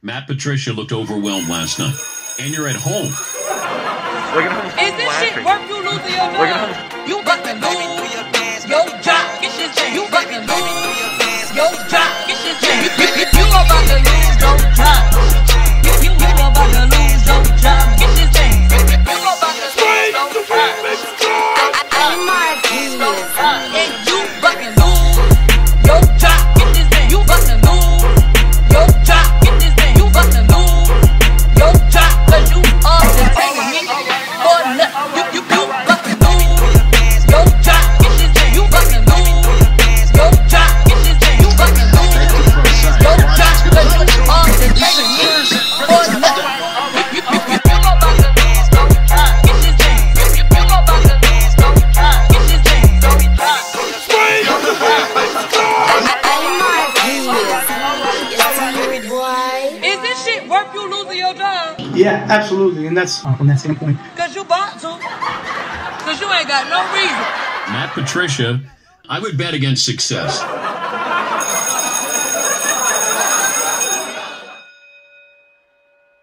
Matt Patricia looked overwhelmed last night. And you're at home. Look at him Is this shit worth you losing your Look at job? You about to lose your job. Get this thing. You about to lose your job. Get this thing. You, you, you, you about to lose your job. You, you, you about to lose your job. Get this thing. You, you, you about to lose your job. I'm my genius. And you about Is this shit worth you losing your job? Yeah, absolutely, and that's uh, from that standpoint. Cause you bought to. Cause you ain't got no reason. Matt Patricia, I would bet against success.